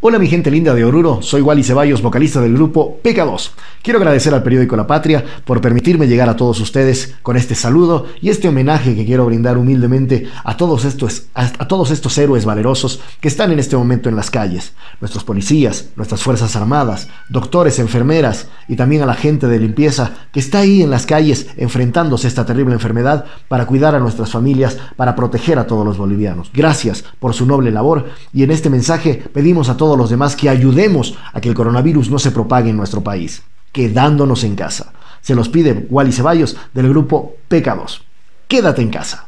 Hola mi gente linda de Oruro, soy Wally Ceballos, vocalista del grupo PK2. Quiero agradecer al periódico La Patria por permitirme llegar a todos ustedes con este saludo y este homenaje que quiero brindar humildemente a todos estos, a, todos estos héroes valerosos que están en este momento en las calles. Nuestros policías, nuestras fuerzas armadas, doctores, enfermeras y también a la gente de limpieza que está ahí en las calles enfrentándose a esta terrible enfermedad para cuidar a nuestras familias, para proteger a todos los bolivianos. Gracias por su noble labor y en este mensaje pedimos a todos los demás que ayudemos a que el coronavirus no se propague en nuestro país, quedándonos en casa. Se los pide Wally Ceballos del grupo PK2. Quédate en casa.